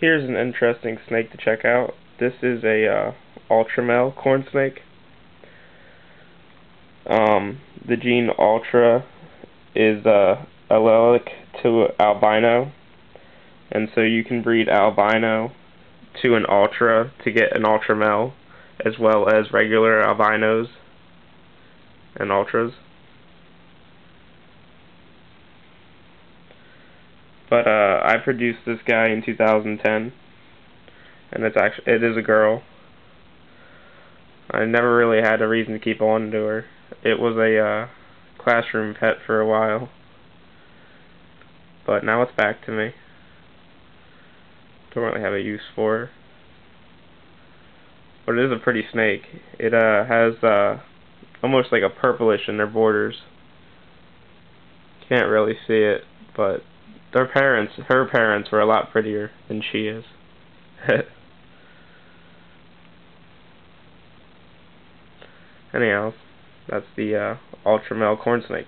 Here's an interesting snake to check out. This is a uh, ultramel corn snake. Um, the gene ultra is uh, allelic to albino, and so you can breed albino to an ultra to get an ultramel, as well as regular albinos and ultras. But uh, I produced this guy in 2010, and it's actually it is a girl. I never really had a reason to keep on to her. It was a uh, classroom pet for a while, but now it's back to me. Don't really have a use for her, but it is a pretty snake. It uh, has uh, almost like a purplish in their borders. Can't really see it, but their parents, her parents, were a lot prettier than she is. Anyhow, that's the uh, ultramel corn snake.